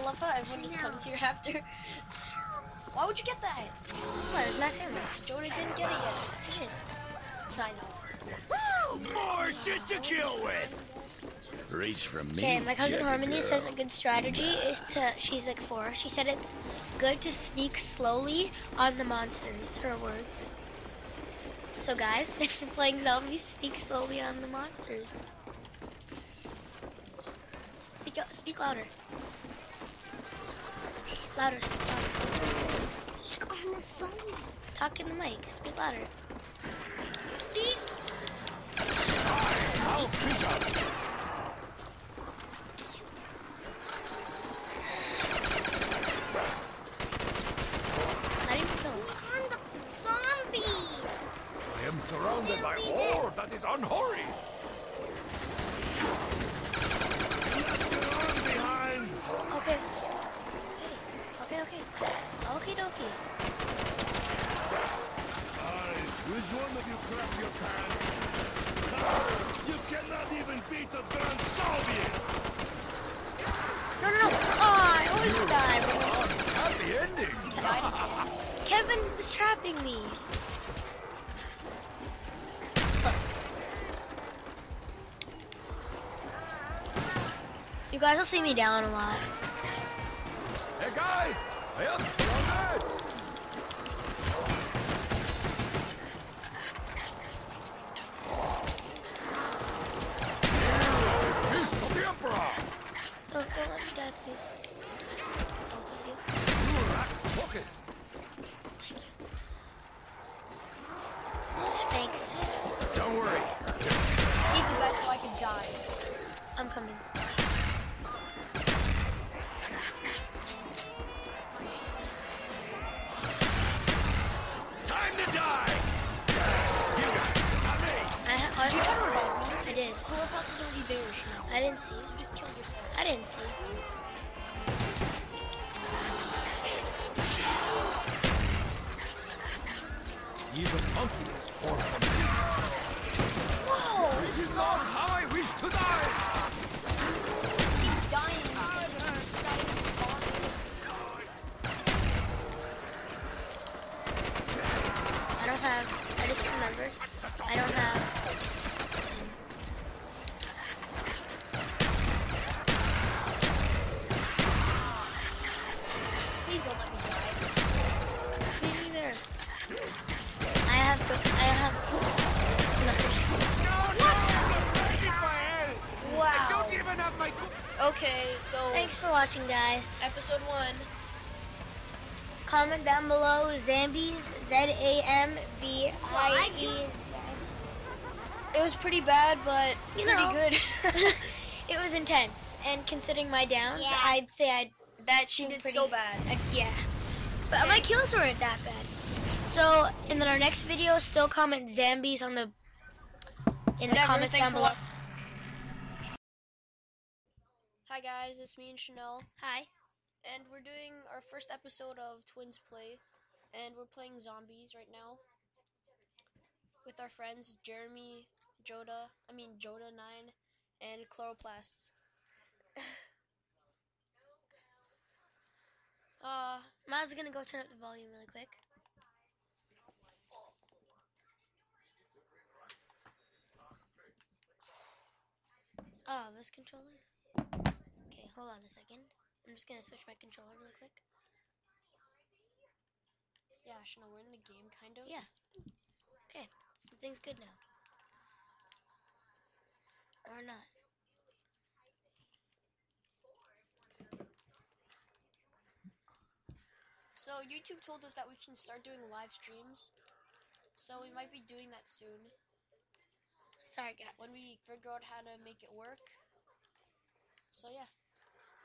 I love how everyone just comes here after. Why would you get that? What, it's max ammo. Jody didn't get it yet. He did. So I know. More shit to kill with! Reach from me. Okay, my cousin Harmony girl. says a good strategy is to, she's like four, she said it's good to sneak slowly on the monsters, her words. So guys, if you're playing zombies, sneak slowly on the monsters. Speak, out- speak louder. Louder, speak louder. Speak oh, on the song. Talk in the mic, speak louder. Speak. I'll pick up! I didn't kill him. On the zombie. I am surrounded by horde that is unhurried! Behind! Okay. Okay, okay. Okay, dokie. Aye, which one of you crap your pants? You cannot even beat the Grand Soviet! No, no, no. Oh, I always die. bro. Happy ending! Kevin is trapping me. You guys will see me down a lot. Hey guys! I am surrounded! Feast of the Emperor! Don't, don't let me die, please. Oh, thank you. Durak Focus! Thanks. Don't worry, Save you guys so I can die. I'm coming. time to die! You guys, not me! I, ha- Did you try to revive me? I, I did. Chloroplast was already there, Chanelle. I didn't see. You just killed yourself. I didn't see. Even monkeys fall from. Whoa, this is not sucks. how I wish to die! keep dying because of your Skype spawning. I don't have. I just remembered. I don't have. Okay, so Thanks for watching, guys. episode one. Comment down below Zambies, Z A M B I E. It was pretty bad, but You pretty know. good. It was intense, and considering my downs, Yeah. I'd say I'd. that she did pretty- so bad. I'd uh, yeah. But my kills weren't that bad. So, in our next video, still comment Zambies on the in the comments down below. Hi guys, it's me and Chanelle, Hi. and we're doing our first episode of Twins Play, and we're playing zombies right now with our friends Jeremy, Jodah, I mean Jodah Nine, and Chloroplasts. uh, Miles is gonna go turn up the volume really quick. Oh, this controller? Hold on a second. I'm just gonna switch my controller really quick. yeah, Chanelle, we're in the game, kind of. Yeah. Okay, everything's good now. Or not. So YouTube told us that we can start doing live streams. So we might be doing that soon Sorry, guys. when we figure out how to make it work. So yeah.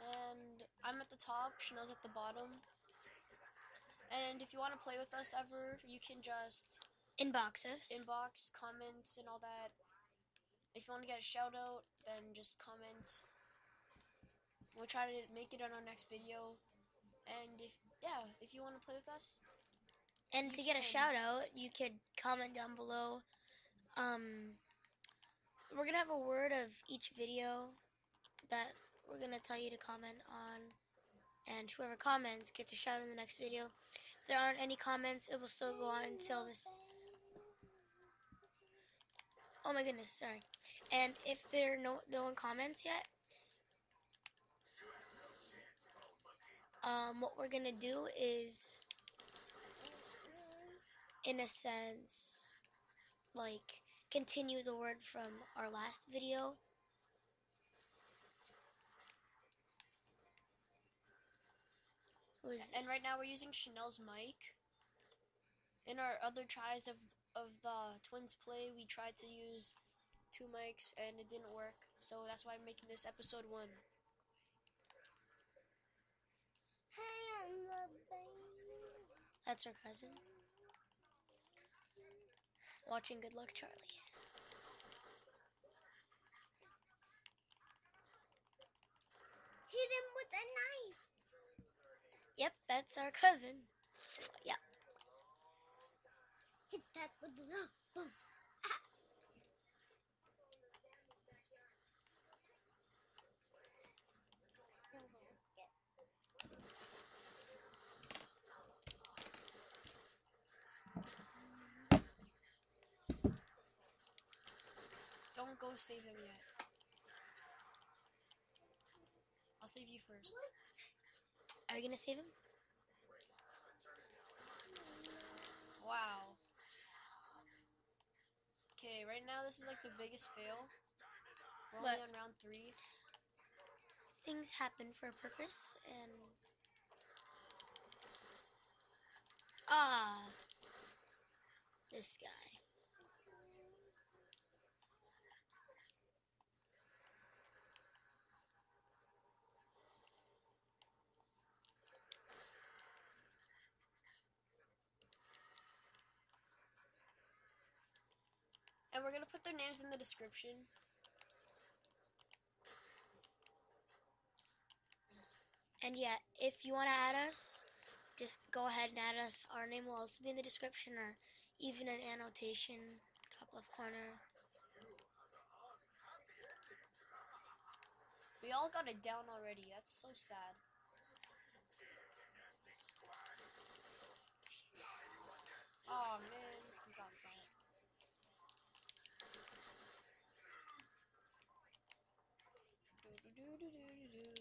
And I'm at the top, Chanelle's at the bottom. And if you want to play with us ever, you can just inbox us. inbox, comments, and all that. If you want to get a shout out, then just comment. We'll try to make it on our next video. And if yeah, if you want to play with us, And to get a shout out, you could comment down below. Um, we're gonna have a word of each video that we're gonna tell you to comment on. and whoever comments gets a shout in the next video. If there aren't any comments, it will still go on until this. Oh my goodness, sorry. And if there no no one comments yet, um, what we're gonna do is, in a sense, like continue the word from our last video. And right now we're using Chanelle's mic. In our other tries of of the twins play, we tried to use two mics and it didn't work. So that's why I'm making this episode one. Hey, I'm the baby. That's our cousin. Watching Good Luck Charlie. Hit him with a knife. Yep, that's our cousin. Yep. Hit that with the knife. Boom. Ah. Still won't get. Don't go save him yet. I'll save you first. Are you gonna save him? Wow. Okay, right now this is like the biggest fail. We're only on round three. Things happen for a purpose, and ah, this guy. And we're gonna put their names in the description. And yeah, if you want to add us, just go ahead and add us. Our name will also be in the description or even an annotation, top left corner. We all got it down already. That's so sad. Oh man, we got it down. Do-do-do-do-do-do.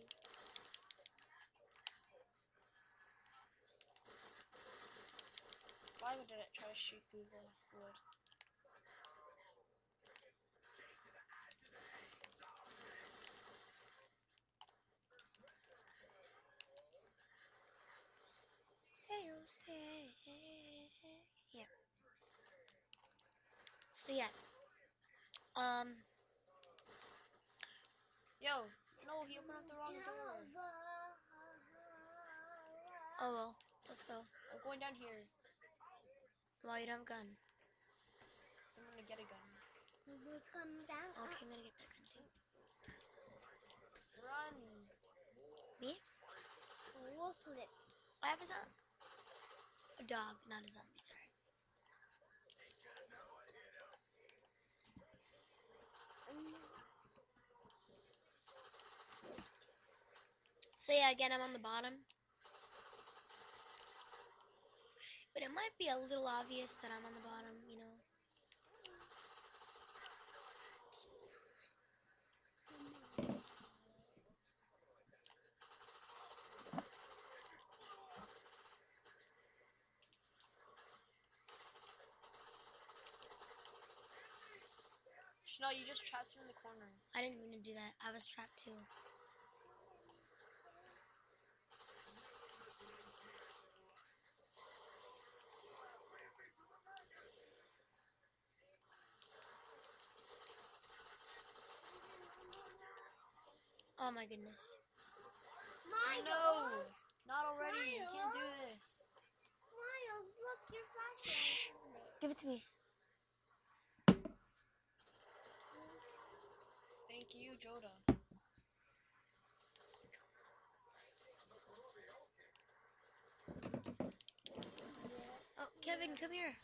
Why would it try to shoot through the wood? Sail stay. Yeah. So yeah. Um. Yo, no, he opened up the wrong door. Oh well. Let's go. I'm going down here. Well, you don't have a gun. I'm gonna get a gun. We will come down. Okay, I'm gonna get that gun too. Run! Me? Wolf flip. I have a zombie. A dog, not a zombie. Sorry. So yeah, again, I'm on the bottom. But it might be a little obvious that I'm on the bottom, you know. Chanelle, you just trapped him in the corner. I didn't mean to do that. I was trapped too. Oh my goodness. Miles. No! Not already. You can't do this. Miles, look, you're flashing. Give it to me. Thank you, Jodah. Oh, Kevin, come here.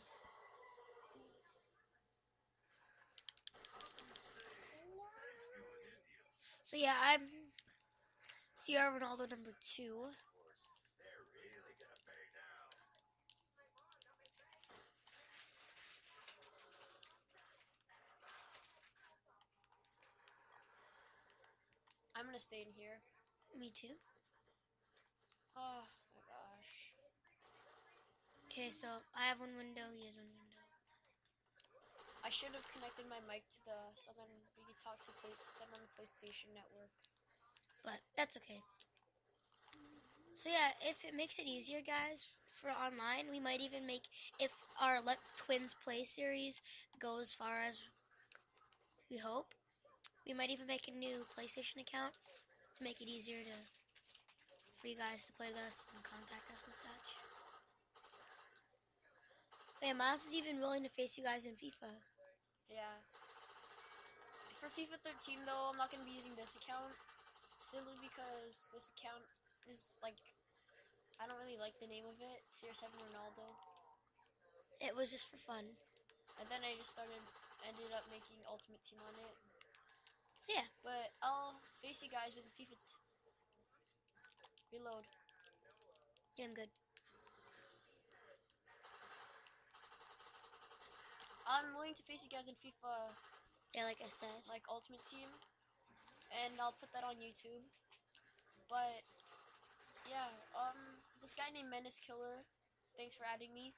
So yeah, I'm Sierra Ronaldo number two. I'm gonna stay in here. Me too. Oh my gosh. Okay, so I have one window, he has one window. I should have connected my mic to the so then we could talk to play them on the PlayStation Network but that's okay. So yeah, if it makes it easier, guys, for online, we might even make if our Let Twins Play series goes as far as we hope, we might even make a new PlayStation account to make it easier to for you guys to play with us and contact us and such. Yeah, Miles is even willing to face you guys in FIFA. Yeah. For FIFA 13 though, I'm not gonna be using this account simply because this account is like I don't really like the name of it, CR7 Ronaldo. It was just for fun. And then I just started ended up making Ultimate Team on it. So yeah, But I'll face you guys with the FIFA. T- Reload. yeah, I'm good. I'm willing to face you guys in FIFA Yeah, like I said. like Ultimate Team, and I'll put that on YouTube. But yeah, um, this guy named Menace Killer, thanks for adding me.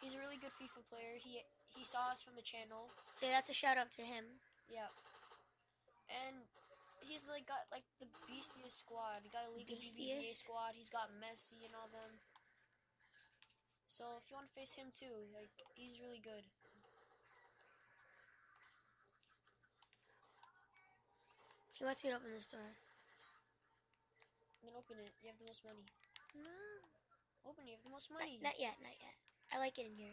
He's a really good FIFA player. He he saw us from the channel. So that's a shout out to him. Yeah, and he's like got like the beastiest squad. He got a League BBVA squad. He's got Messi and all them. So if you want to face him too, like he's really good. He wants me to open this door. I'm open it. You have the most money. No. Open it. You have the most Not, money. not yet, not yet. I like it in here.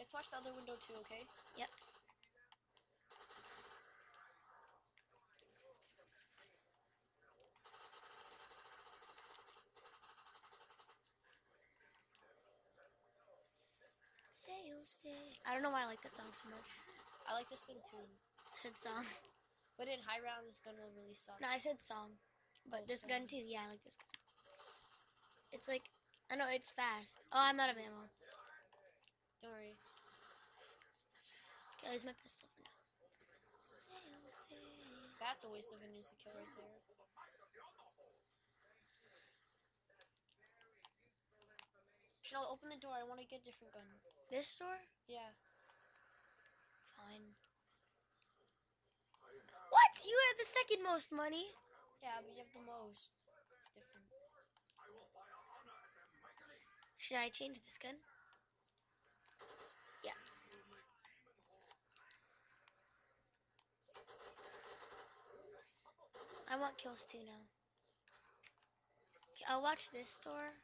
Let's watch the other window too, okay? Yep. Say you'll stay. I don't know why I like that song so much. I like this gun too. I said song. But in high rounds, this gun will really suck. No, I said song. But Oh, this song. gun too. Yeah, I like this gun. It's like, I know it's fast. Oh, I'm out of ammo. Don't worry. Okay, I'll use my pistol for now. Say you'll stay. That's a waste of an instant kill right there. Should I open the door? I want to get a different gun. This store? Yeah. Fine. What? You had the second most money? Yeah, but you have the most. It's different. Should I change this gun? Yeah. I want kills too now. Okay, I'll watch this store.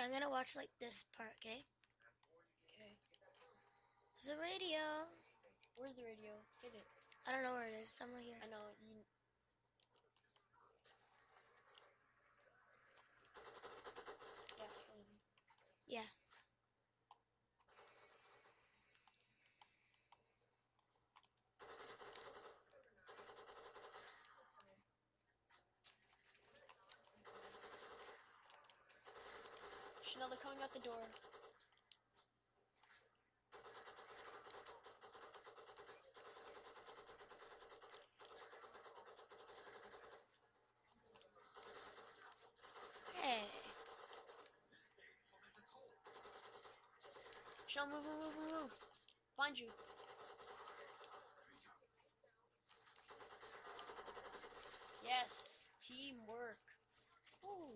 Okay, I'm gonna watch like this part, okay? Okay. There's a radio. Where's the radio? Hit it. I don't know where it is. Somewhere here. I know. You... Yeah, kill him. Yeah. Chanelle, they're coming out the door. Hey. Move, move, move, move, move. Find you. Yes, teamwork. Ooh.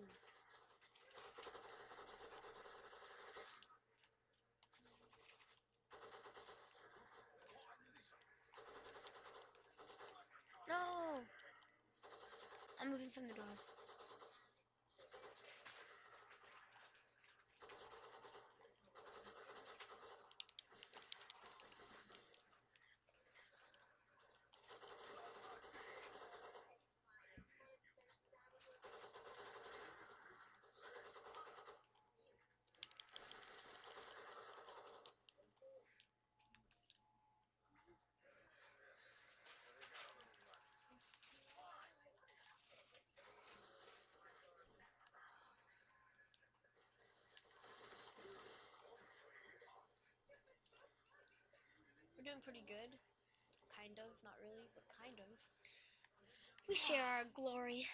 No. I'm moving from the door. Doing pretty good. Kind of, not really, but kind of. We share our glory.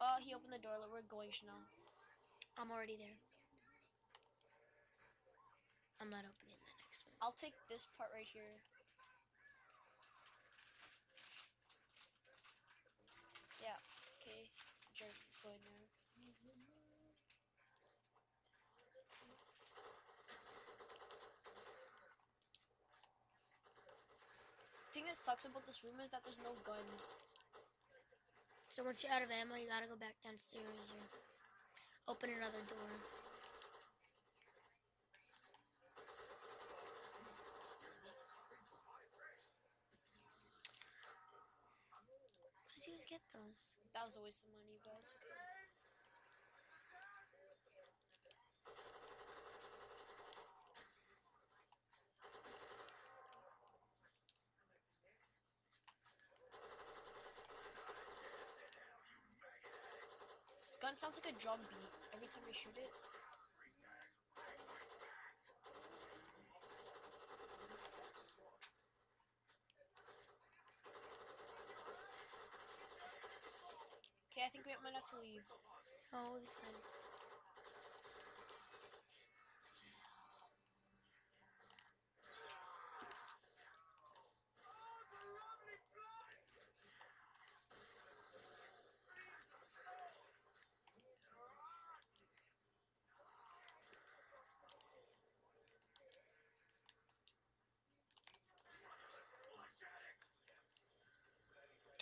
Oh, he opened the door. Look, We're going, Chanelle. I'm already there. I'm not opening the next one. I'll take this part right here. Yeah, okay. Jeremy's going there. The thing that sucks about this room is that there's no guns. So once you're out of ammo, you gotta go back downstairs or open another door. How does he always get those? That was a waste of money, but it's okay. Gun sounds like a drum beat every time I shoot it. Okay, I think we might have to leave. Oh, we'll be fine.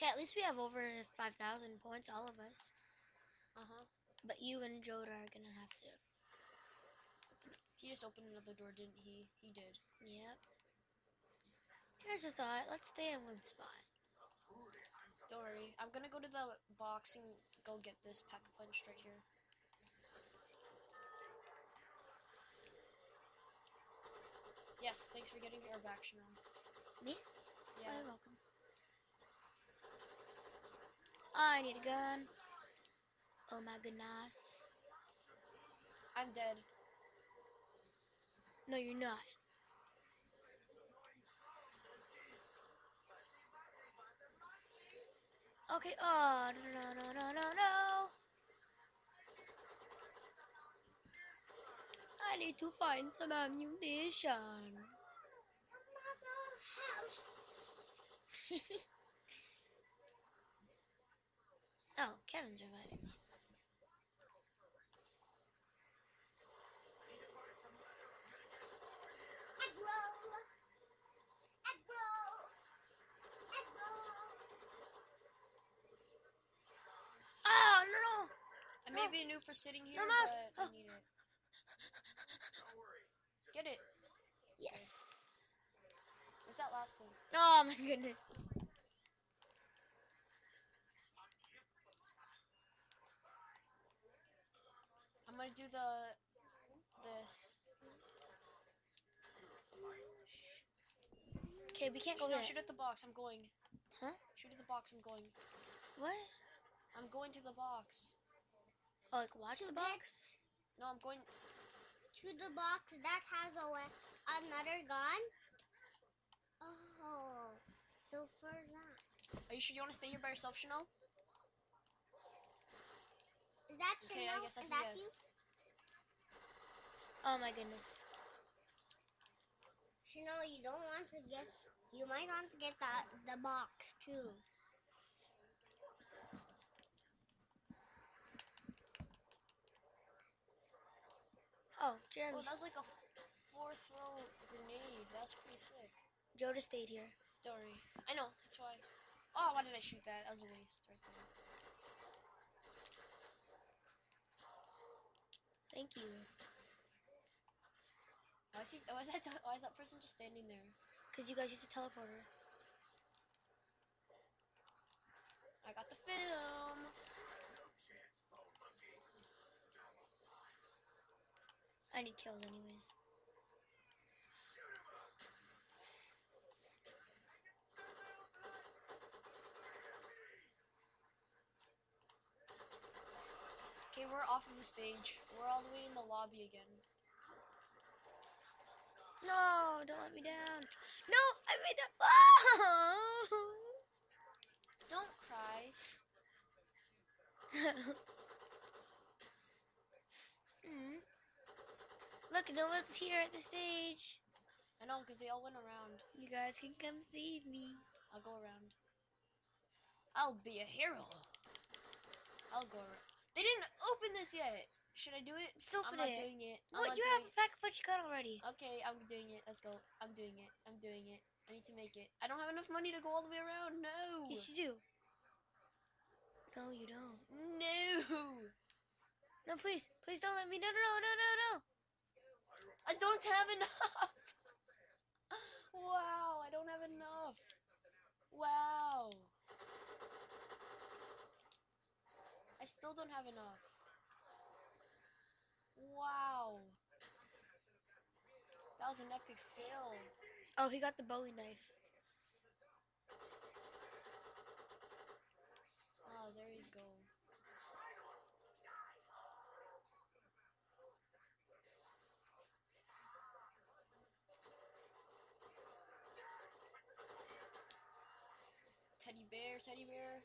Okay, at least we have over 5,000 points, all of us. Uh huh. But you and Jodah are gonna have to. He just opened another door, didn't he? He did. Yep. Here's a thought. Let's stay in one spot. Don't worry. I'm gonna go to the box and go get this pack a punch right here. Yes, thanks for getting your back, Chanelle. Me? Yeah. You're welcome. Oh, I need a gun. Oh my goodness. I'm dead. No, you're not. Okay. Oh no no no no no no. I need to find some ammunition. Another house. oh, Kevin's reviving me. Oh no no. I may be new for sitting here, No but I Oh. need it. Get it. Yes. Where's that last one? Oh my goodness. Gonna do the this. Okay, we can't go No, yet. shoot at the box. I'm going. Huh? Shoot at the box. I'm going. What? I'm going to the box. Oh, like watch Two the box? No, I'm going. To the box that has a we- another gun. Oh, so for that. Are you sure you want to stay here by yourself, Chanelle? Is that Okay, Chanelle? I guess that's a that yes. you? Oh my goodness. Chanelle, you don't want to get. You might want to get the the box too. Oh, Oh, Jeremy. that was like a f- fourth row grenade. That's pretty sick. Jodah stayed here. Don't worry. I know. That's why. Oh, why did I shoot that? That was a waste right there. Thank you. Why is, he, why, is that, why is that person just standing there? Because you guys used a teleporter. I got the film. I need kills anyways. Okay, we're off of the stage. We're all the way in the lobby again. No, don't let me down. No, I made that. Oh! Don't cry. mm. Look, no one's here at the stage. I know, because they all went around. You guys can come save me. I'll go around. I'll be a hero. I'll go around. They didn't open this yet. Should I do it? Just I'm open not it. doing it. I'm What? You have doing a pack punch gun already. Okay, I'm doing it. Let's go. I'm doing it. I'm doing it. I need to make it. I don't have enough money to go all the way around. No. Yes, you do. No, you don't. No. No, please. Please don't let me. No, no, no, no, no, no. I don't have enough. wow, I don't have enough. Wow. I still don't have enough. Wow. That was an epic fail. Oh, he got the Bowie knife. Oh, there you go. Teddy bear, teddy bear.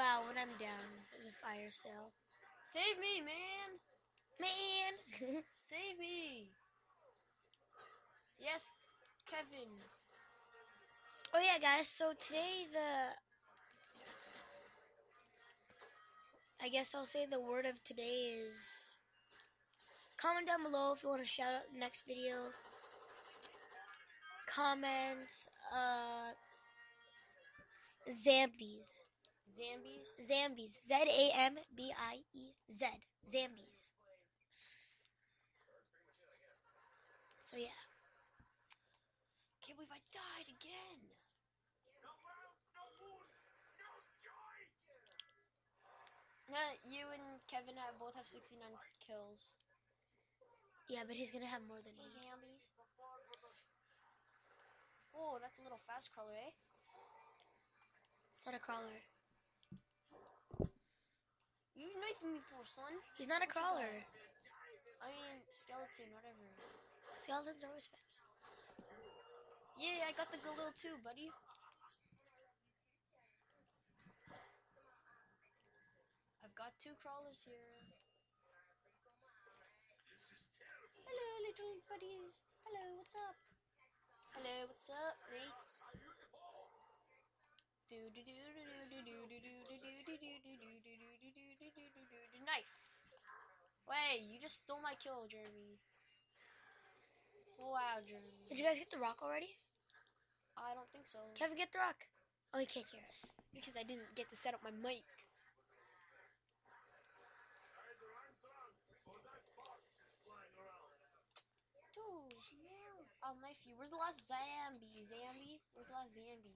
Wow, when I'm down, there's a fire sale. Save me, man! Man! Save me! Yes, Kevin. oh, yeah, guys, so today the. I guess I'll say the word of today is. Comment down below if you want to shout out the next video. Comment, uh. Zambies. Zambies. Zambies. Z A M B I E Z. Zambies. So yeah. Can't believe I died again. Yeah, you and Kevin have both have 69 kills. Yeah, but he's gonna have more than Hey, me. zombies. Whoa, that's a little fast crawler, eh? It's not a crawler. You knifed me before, son. He's not a crawler. I mean, skeleton, whatever. Skeletons are always fast. Yeah, I got the Galil too, buddy. I've got two crawlers here. Hello, little buddies. Hello, what's up? Hello, what's up, mates? Do do do do do do do do do do do do do do do knife. Wait, you just stole my kill, Jeremy. Wow, Jeremy. Did you guys get the rock already? I don't think so. Kevin, get the rock. Oh, he can't hear us. Because I didn't get to set up my mic. Dude, I'll knife you. Where's the last Zambi? Zambi? Where's the last Zambi?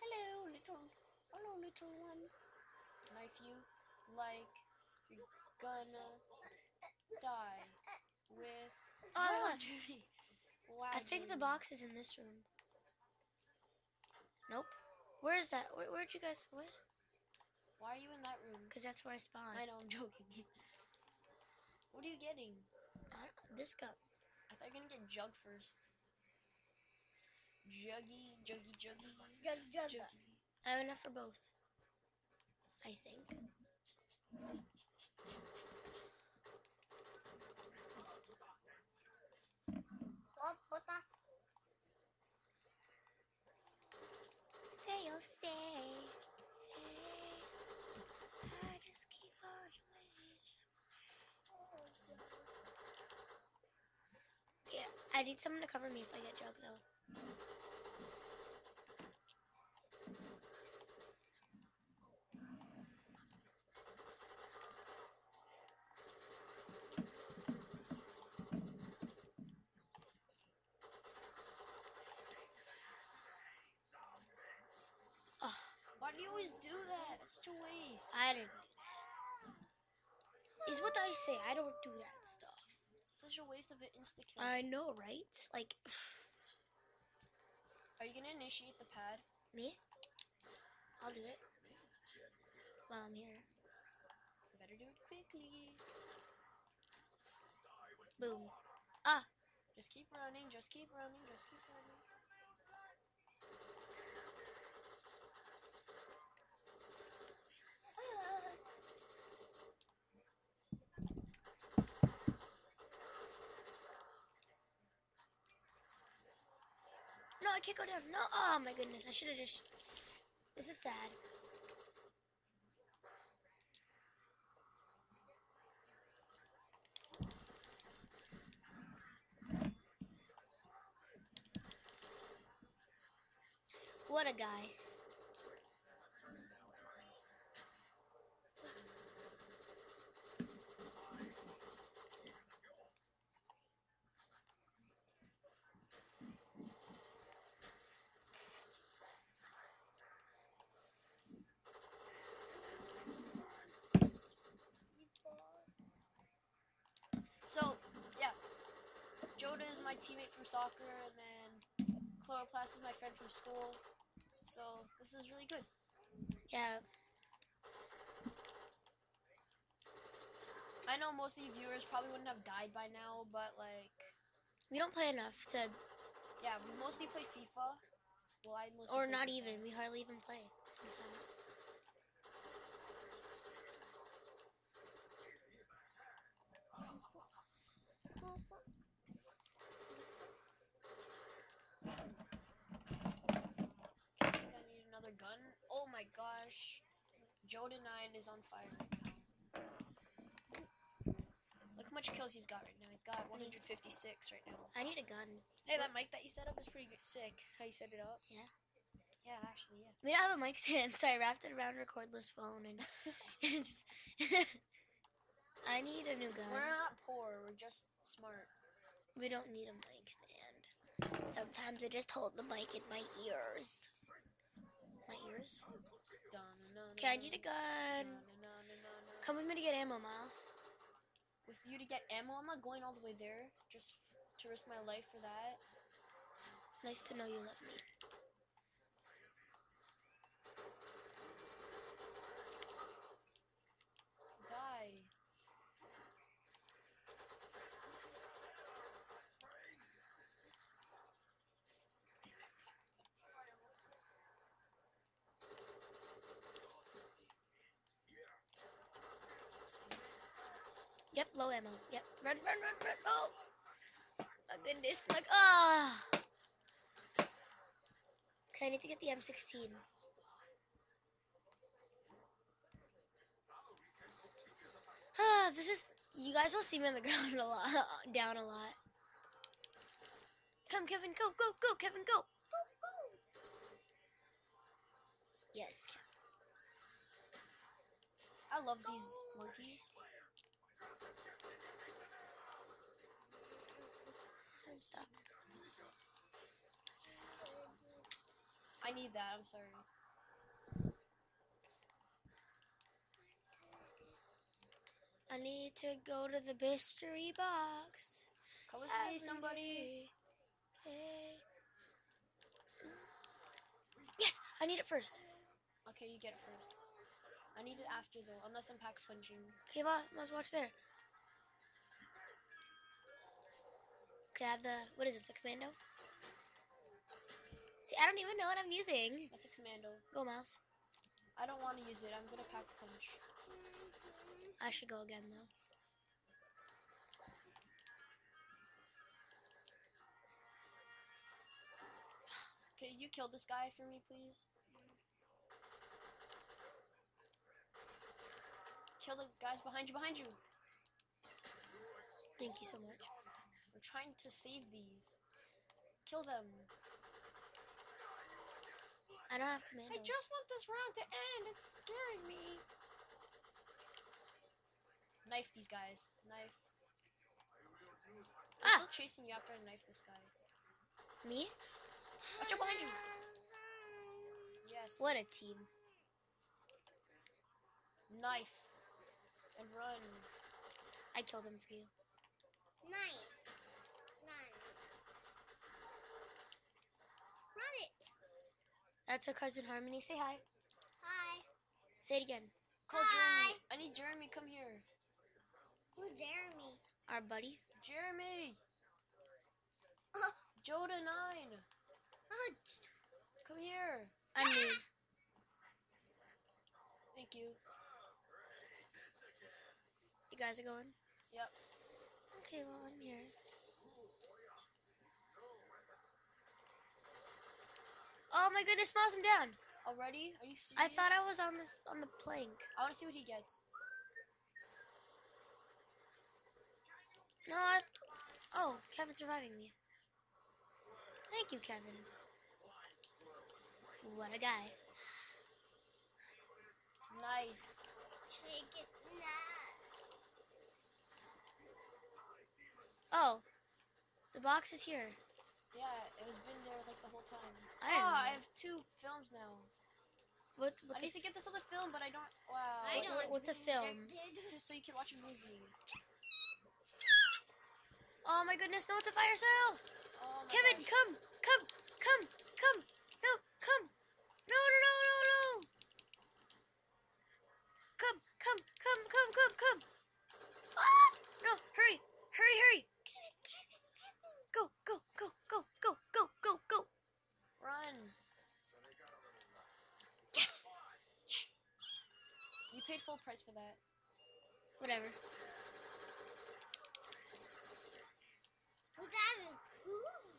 Hello, little. Hello, little one. Knife you like you're gonna die with. Oh, I Wow. I think the box is in this room. Nope. Where is that? Where, where'd you guys? What? Why are you in that room? Because that's where I spawned. I know, I'm joking. what are you getting? This gun. I thought you were gonna get Jug first. Juggy, Juggy, Juggy, Jug, jug. Juggy. I have enough for both. I think. Oh, putas. Say, oh, say. Hey, I just keep on waiting. Yeah, I need someone to cover me if I get jug though. do you always do that? That's such a waste. I didn't do that. Is what I say. I don't do that stuff. Such a waste of an insta kill. I know, right? Like, Are you gonna initiate the pad? me? I'll do it. While I'm here. Better do it quickly. Boom. Ah, Just keep running. Just keep running. Just keep running. I can't go down. No, oh my goodness. I should have just. This is sad. What a guy. So, yeah. Jodah is my teammate from soccer, and then Chloroplast is my friend from school. So, this is really good. Yeah. I know most of you viewers probably wouldn't have died by now, but, like, We don't play enough to. yeah, we mostly play FIFA. Well, I mostly Or not even. We hardly even play sometimes. I think I need another gun. Oh my gosh. Jodah 9 is on fire right now. Look how much kills he's got right now. He's got 156 right now. I need a gun. Hey, that mic that you set up is pretty good. sick. How you set it up? Yeah. Yeah, actually, yeah. We don't have a mic stand, so I wrapped it around a cordless phone, and it's. I need a new gun. We're not poor. We're just smart. We don't need a mic stand. Sometimes I just hold the mic in my ears. My ears? Okay, I need a gun. Come with me to get ammo, Miles. With you to get ammo, I'm not going all the way there. Just f- to risk my life for that. Nice to know you love me. Die. Yep, low ammo. Yep. Run, run, run, run. Oh! My goodness, my. Ah! Okay, I need to get the M16. Ah, this is. You guys will see me on the ground a lot, down a lot. Come, Kevin, go, go, go, Kevin, go. Go, go. Yes, Kevin. I love these monkeys. Stop. I need that. I'm sorry. I need to go to the mystery box. Come with me, somebody. Hey. Yes, I need it first. Okay, you get it first. I need it after though, unless I'm pack punching. Okay, Ma, let's watch there. Have the what is this? A commando? See, I don't even know what I'm using. That's a commando. Go, mouse. I don't want to use it. I'm gonna pack a punch. I should go again though. Could you kill this guy for me, please? Kill the guys behind you, behind you. Thank you so much. We're trying to save these. Kill them. I don't have commando. I just want this round to end. It's scaring me. Knife these guys. Knife. I'm Ah! still chasing you after I knife this guy. Me? Watch out behind you. Yes. What a team. Knife. And run. I killed him for you. Nice. Nice. Run it. That's our cousin Harmony. Say hi. Hi. Say it again. Call Hi. Jeremy. I need Jeremy. Come here. Who's Jeremy? Our buddy. Jeremy. Oh, Jodah 9. oh, Come here. I'm new. Ah. Thank you. You guys are going? Yep. Okay, well, I'm here. Oh my goodness, mouse him down. Already? Are you serious? I thought I was on the on the plank. I want to see what he gets. No, I. Oh, Kevin's surviving me. Thank you, Kevin. What a guy. Nice. take it now. Oh, the box is here. Yeah, it was been there like the whole time. I ah, know. I have two films now. What, I need to get this other film, but I don't. Wow. I don't. what's a film? Just so you can watch a movie. oh my goodness, no, it's a fire sale. Oh Kevin, gosh. come, come, come, come. No, come. No, no, no, no, no. Come, come, come, come, come, come. Ah! No, hurry, hurry, hurry. Go, go, go, go, go, go, go, go. Run. Yes. You paid full price for that. Whatever. Well, that is cool.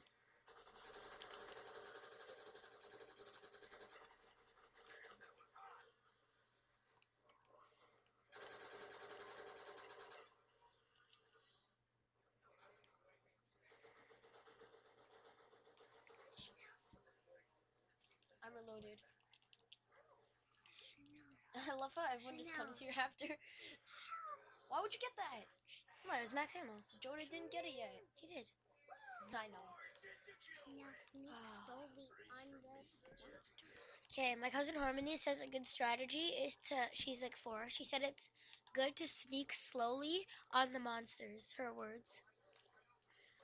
I'm reloaded. I love how everyone just comes here after. Why would you get that? Why, it was max ammo. Jodah didn't get it yet. He did. I know. Now sneak slowly on the monster. Okay, my cousin Harmony says a good strategy is to. She's like four. She said it's good to sneak slowly on the monsters. Her words.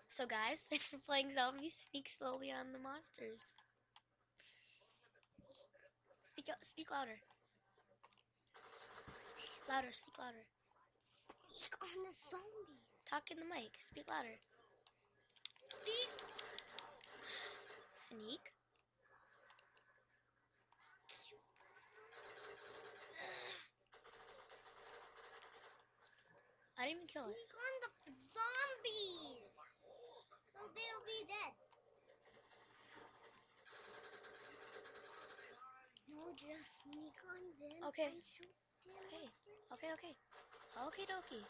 So, guys, if you're playing zombies, sneak slowly on the monsters. Speak. Speak louder. Louder. Speak louder. Sneak on the zombie. Talk in the mic. Speak louder. Speak. Sneak. I didn't even kill it. Sneak on the zombies. So they'll be dead. No, just sneak on them Okay. And shoot them. Okay. Okay. Okay. Okay. Dokie.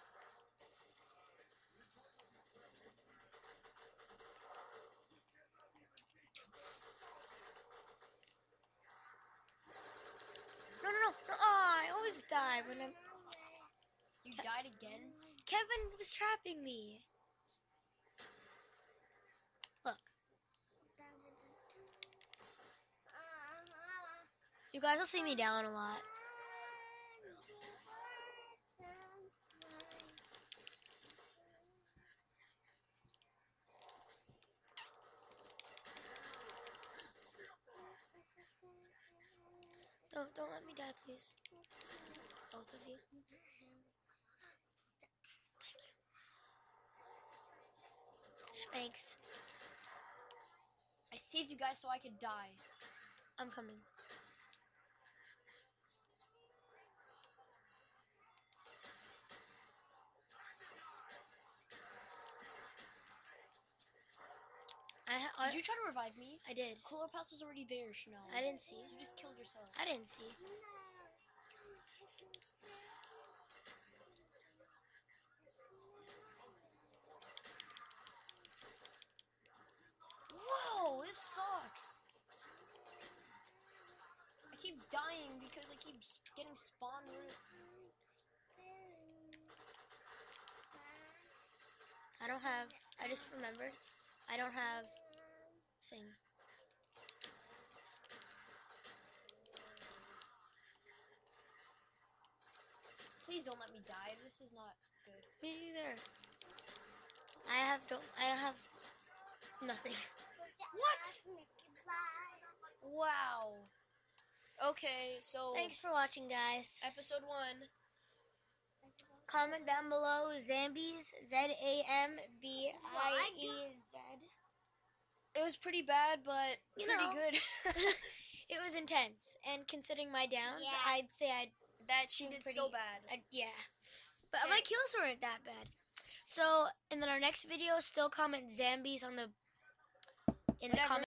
No, no, no, no. Oh, I always die when I'm. You died again? Kevin was trapping me. Look, you guys will see me down a lot. Don't, don't let me die, please. Both of you. Spanks. I saved you guys so I could die. I'm coming. I, I, Did you try to revive me? I did. Chloroplasts was already there, Chanelle. I didn't see. You just killed yourself. I didn't see. Whoa, this sucks. I keep dying because I keep getting spawned. ri- I don't have. I just remembered. I don't have thing. Please don't let me die. This is not good. Me either. I have don't. I don't have nothing. What? Wow. Okay, so Thanks for watching, guys. episode one. Comment down below. Zambies. Z A M B I E Z. It was pretty bad, but You pretty know. good. It was intense, and considering my downs, Yeah. I'd say I'd that she did so bad. Uh, yeah. But my kills weren't that bad. So, and then our next video, still comment Zambies on the in the Whatever. comment